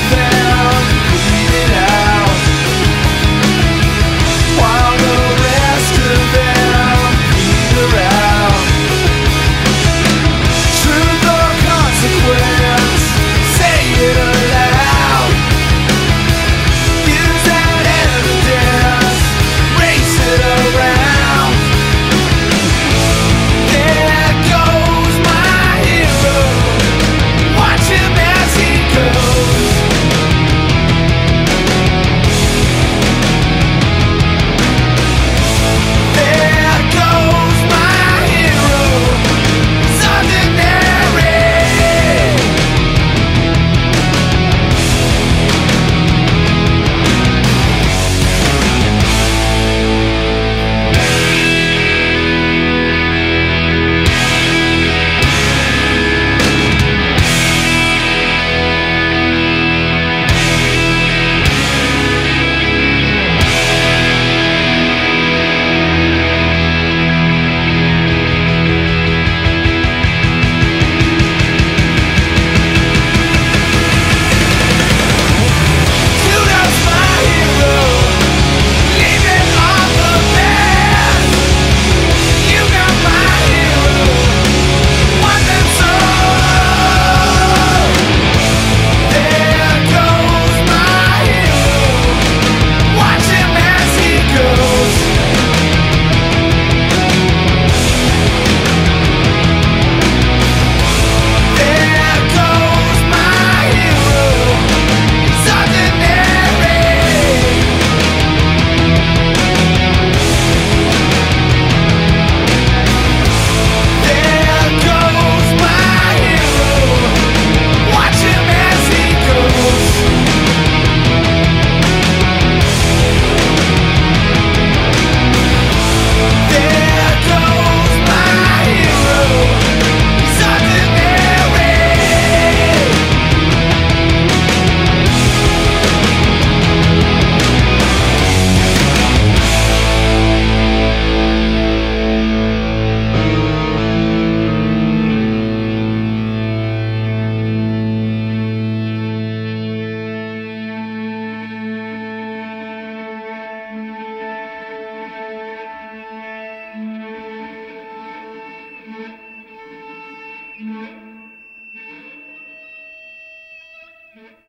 Mm-hmm.